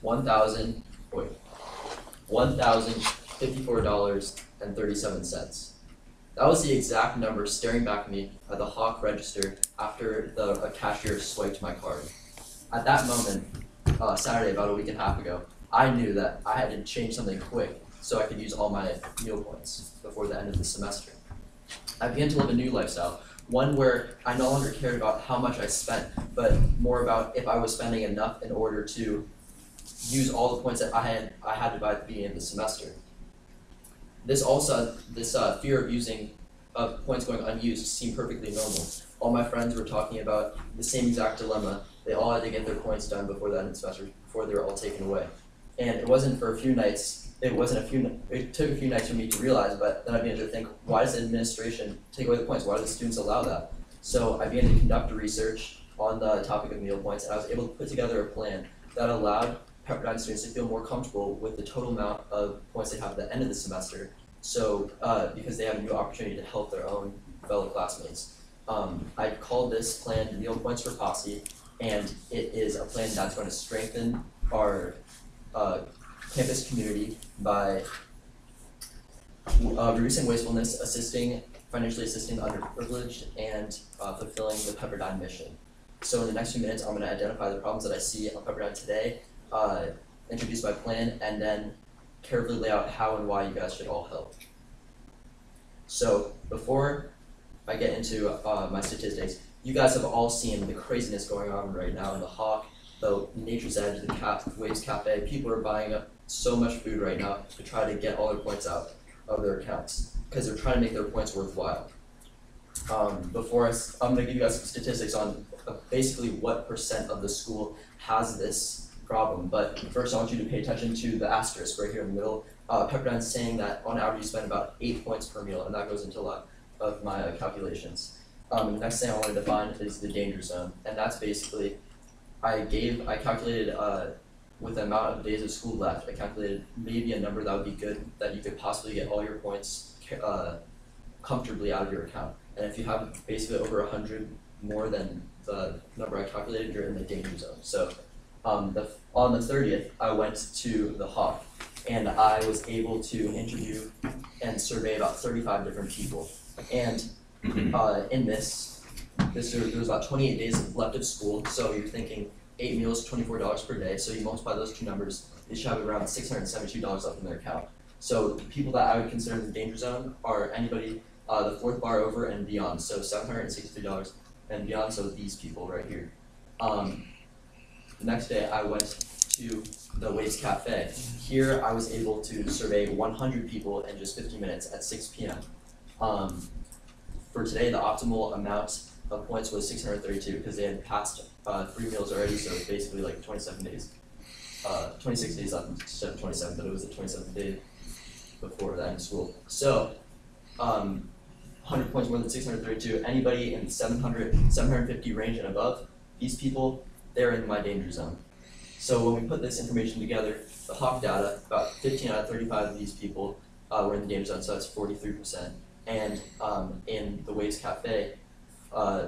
one thousand, thousand fifty-four dollars and thirty-seven cents. That was the exact number staring back at me at the Hawk register after the cashier swiped my card. At that moment, uh, Saturday, about a week and a half ago, I knew that I had to change something quick so I could use all my meal points before the end of the semester. I began to live a new lifestyle, one where I no longer cared about how much I spent, but more about if I was spending enough in order to use all the points that I had I had to buy at the beginning of the semester. This also this uh, fear of using of points going unused seemed perfectly normal. All my friends were talking about the same exact dilemma. They all had to get their points done before the end of the semester, before they were all taken away. And it wasn't for a few nights. It wasn't a few. It took a few nights for me to realize, but then I began to think, why does the administration take away the points? Why do the students allow that? So I began to conduct research on the topic of meal points, and I was able to put together a plan that allowed Pepperdine students to feel more comfortable with the total amount of points they have at the end of the semester. So, uh, because they have a new opportunity to help their own fellow classmates. Um, I called this plan the Meal Points for Posse, and it is a plan that's going to strengthen our uh, campus community by uh, reducing wastefulness, assisting, financially assisting the underprivileged, and uh, fulfilling the Pepperdine mission. So in the next few minutes, I'm going to identify the problems that I see on Pepperdine today, uh, introduce my plan, and then carefully lay out how and why you guys should all help. So before I get into uh, my statistics, you guys have all seen the craziness going on right now in the Hawk, the Nature's Edge, the Cap Waves Cafe. People are buying up so much food right now to try to get all their points out of their accounts because they're trying to make their points worthwhile. Um, before I, am going to give you guys some statistics on uh, basically what percent of the school has this problem. But first, I want you to pay attention to the asterisk right here in the middle. Uh, Pepperdine's saying that on average you spend about eight points per meal, and that goes into a lot of my uh, calculations. Um, the next thing I want to define is the danger zone, and that's basically I gave I calculated uh, with the amount of days of school left. I calculated maybe a number that would be good that you could possibly get all your points uh, comfortably out of your account. And if you have basically over a hundred more than the number I calculated, you're in the danger zone. So um, the, on the thirtieth, I went to the Hawk, and I was able to interview and survey about thirty-five different people. And uh, in this, this there, there was about twenty-eight days left of school. So you're thinking eight meals, twenty-four dollars per day. So you multiply those two numbers, they should have around six hundred seventy-two dollars left in their account. So the people that I would consider in the danger zone are anybody uh, the fourth bar over and beyond. So seven hundred and sixty-three dollars and beyond. So these people right here. Um, the next day, I went to the Waves Cafe. Here, I was able to survey 100 people in just 15 minutes at 6 p.m. Um, for today, the optimal amount of points was 632 because they had passed uh, three meals already, so basically like 27 days. Uh, 26 days left instead of 27, but it was the 27th day before that in school. So, um, 100 points more than 632. Anybody in 700, 750 range and above, these people, they're in my danger zone. So when we put this information together, the Hawk data, about 15 out of 35 of these people uh, were in the danger zone, so that's 43%. And um, in the Waves Cafe, uh,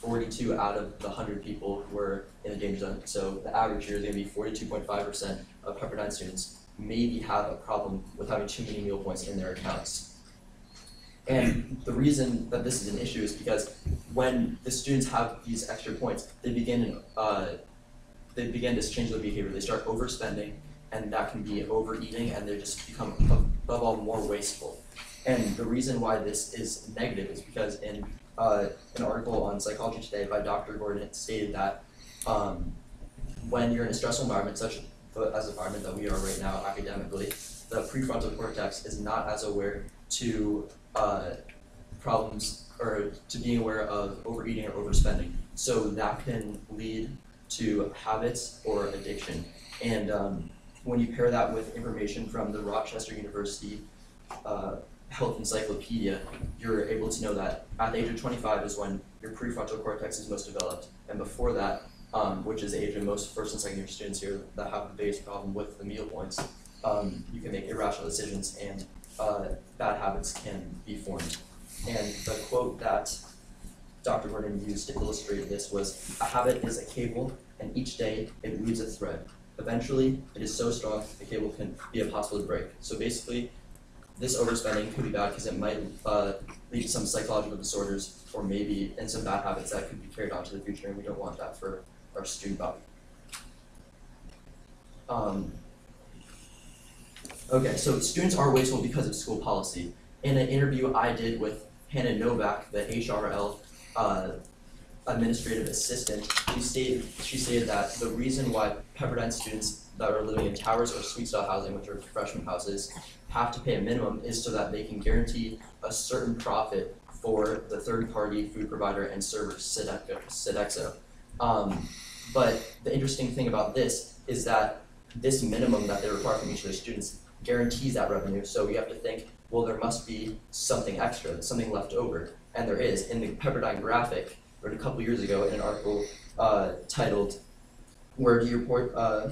42 out of the 100 people were in the danger zone. So the average here is going to be 42.5% of Pepperdine students maybe have a problem with having too many meal points in their accounts. And the reason that this is an issue is because when the students have these extra points, they begin uh, they begin to change their behavior. They start overspending, and that can be overeating, and they just become above all more wasteful. And the reason why this is negative is because in uh, an article on Psychology Today by Dr. Gordon, it stated that um, when you're in a stressful environment, such as the environment that we are right now academically, the prefrontal cortex is not as aware to uh, problems or to being aware of overeating or overspending. So that can lead to habits or addiction. And um, when you pair that with information from the Rochester University uh, Health Encyclopedia, you're able to know that at the age of 25 is when your prefrontal cortex is most developed, and before that, um, which is the age of most first and second year students here that have the biggest problem with the meal points, um, you can make irrational decisions and uh, bad habits can be formed. And the quote that Dr. Gordon used to illustrate this was, a habit is a cable, and each day it weaves a thread. Eventually, it is so strong the cable can be impossible to break. So basically, this overspending could be bad because it might uh, lead to some psychological disorders or maybe and some bad habits that could be carried on to the future, and we don't want that for our student body. Um, okay, so students are wasteful because of school policy. In an interview I did with Hannah Novak, the HRL uh, administrative assistant, she stated she stated that the reason why Pepperdine students that are living in towers or suite style housing, which are freshman houses, have to pay a minimum is so that they can guarantee a certain profit for the third party food provider and server. Sodexo. Um, but the interesting thing about this is that this minimum that they require from each of their students guarantees that revenue. So you have to think, well, there must be something extra, something left over, and there is. In the Pepperdine graphic, read a couple years ago in an article uh, titled "Where do your point?" Uh,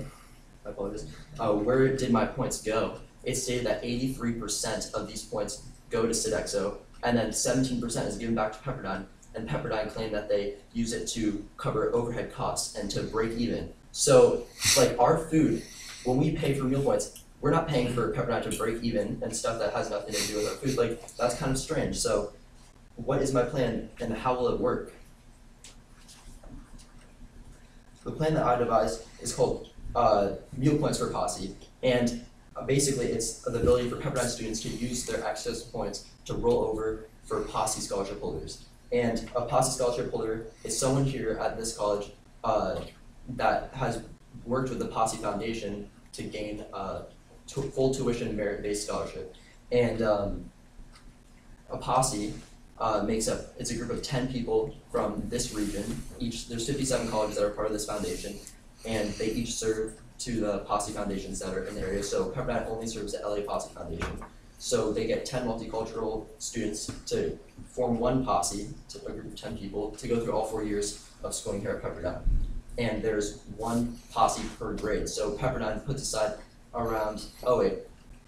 I apologize. Uh, where did my points go? It stated that 83% of these points go to Sodexo, and then 17% is given back to Pepperdine. And Pepperdine claimed that they use it to cover overhead costs and to break even. So, like our food, when we pay for meal points, we're not paying for Pepperdine to break even and stuff that has nothing to do with our food. Like that's kind of strange. So, what is my plan and how will it work? The plan that I devised is called uh, Meal Points for Posse, and uh, basically it's the ability for Pepperdine students to use their excess points to roll over for Posse scholarship holders. And a Posse scholarship holder is someone here at this college uh, that has worked with the Posse Foundation to gain uh, full tuition merit-based scholarship. And um, a Posse uh, makes up it's a group of 10 people from this region. Each there's 57 colleges that are part of this foundation and they each serve to the posse foundations that are in the area. So pepperdine only serves the la posse foundation. So they get 10 multicultural students to form one posse to a group of 10 people to go through all four years of schooling here at pepperdine. And there's one posse per grade. So pepperdine puts aside around oh wait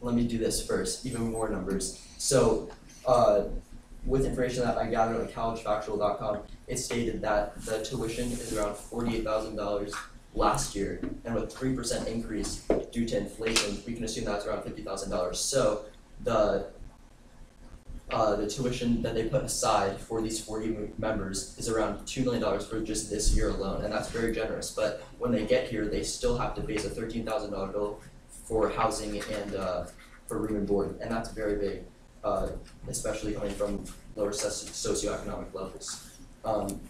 let me do this first even more numbers so uh, with information that I gathered on collegefactual.com, it stated that the tuition is around forty-eight thousand dollars last year, and with three percent increase due to inflation, we can assume that's around fifty thousand dollars. So the uh, the tuition that they put aside for these forty members is around two million dollars for just this year alone, and that's very generous. But when they get here, they still have to face a thirteen thousand dollar bill for housing and uh, for room and board, and that's very big uh, especially coming from lower soci- socioeconomic levels. Um,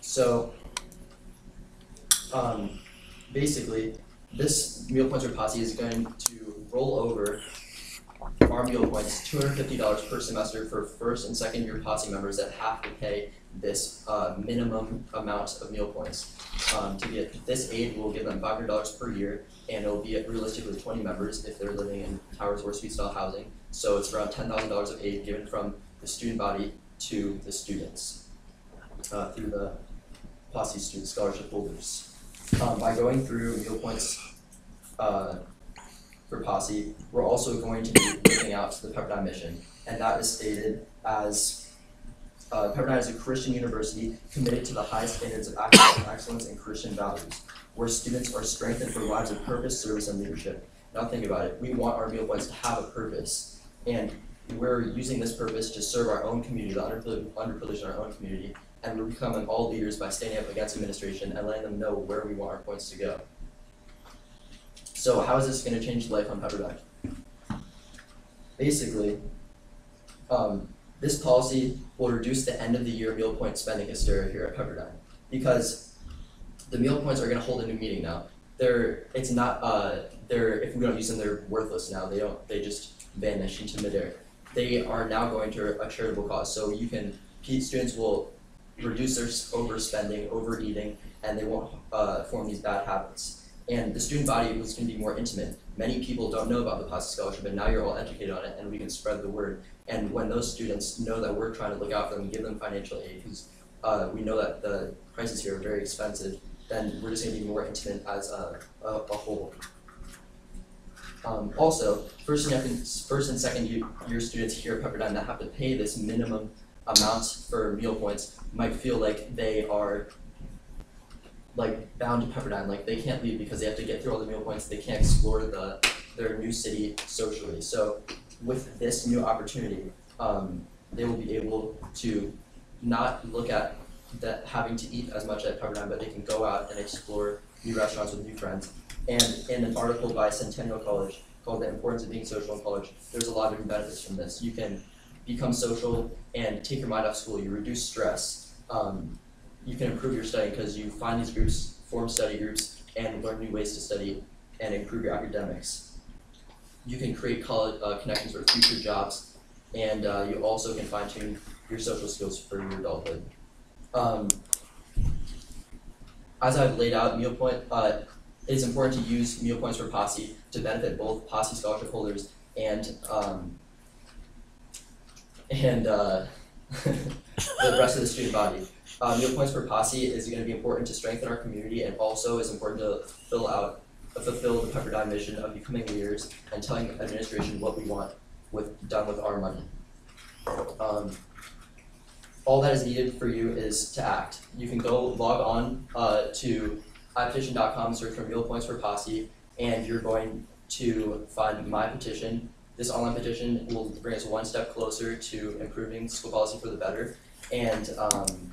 so, um, basically, this meal for posse is going to roll over our meal points two hundred fifty dollars per semester for first and second year posse members that have to pay this uh, minimum amount of meal points. Um, to get this aid, we'll give them five hundred dollars per year, and it'll be realistically twenty members if they're living in towers or suite style housing. So it's around ten thousand dollars of aid given from the student body to the students uh, through the Posse Student Scholarship holders. Um, by going through meal points uh, for Posse, we're also going to be looking out to the Pepperdine mission, and that is stated as uh, Pepperdine is a Christian university committed to the highest standards of academic excellence and Christian values, where students are strengthened for lives of purpose, service, and leadership. Now think about it. We want our meal to have a purpose, and we're using this purpose to serve our own community, the underprivileged, underprivileged in our own community, and we're becoming all leaders by standing up against administration and letting them know where we want our points to go. So how is this going to change life on Pepperdine? Basically, um, this policy will reduce the end of the year meal point spending hysteria here at Pepperdine because the meal points are going to hold a new meeting now. They're it's not uh they're if we don't use them they're worthless now. They don't they just vanish into midair. They are now going to a charitable cause. So you can students will reduce their overspending, overeating, and they won't uh, form these bad habits. And the student body is going to be more intimate. Many people don't know about the Posse Scholarship, and now you're all educated on it, and we can spread the word. And when those students know that we're trying to look out for them and give them financial aid, because uh, we know that the prices here are very expensive, then we're just going to be more intimate as a, a, a whole. Um, also, first and second, first and second year students here at Pepperdine that have to pay this minimum amount for meal points might feel like they are like bound to Pepperdine. Like they can't leave because they have to get through all the meal points. They can't explore the their new city socially. So with this new opportunity, um, they will be able to not look at that having to eat as much at Pepperdine, but they can go out and explore new restaurants with new friends. And in an article by Centennial College called The Importance of Being Social in College, there's a lot of benefits from this. You can become social and take your mind off school. You reduce stress. Um, you can improve your study because you find these groups, form study groups, and learn new ways to study and improve your academics. You can create college uh, connections for future jobs, and uh, you also can fine tune your social skills for your adulthood. Um, as I've laid out, meal point, uh, it is important to use meal points for Posse to benefit both Posse scholarship holders and um, and uh, the rest of the student body. Uh, meal points for Posse is going to be important to strengthen our community and also is important to fill out, fulfill the Pepperdine mission of becoming leaders and telling administration what we want with done with our money. Um, all that is needed for you is to act. You can go log on uh, to ipetition.com, search for meal points for Posse, and you're going to find my petition. This online petition will bring us one step closer to improving school policy for the better. And um,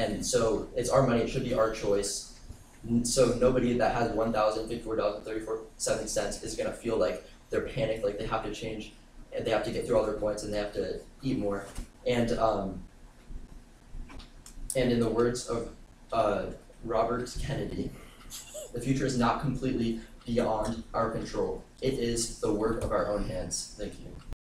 and so it's our money, it should be our choice. So nobody that has one thousand fifty-four dollars and thirty-four cents is gonna feel like they're panicked, like they have to change, and they have to get through all their points and they have to eat more. And um, and in the words of uh, Robert Kennedy, the future is not completely beyond our control. It is the work of our own hands. Thank you.